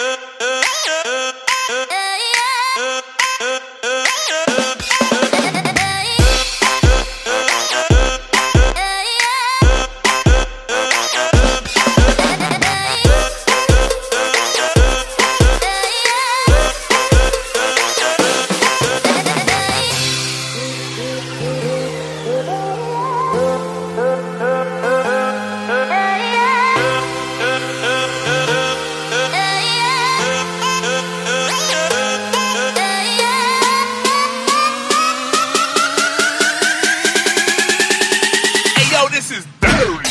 Uh, uh. Thank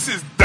This is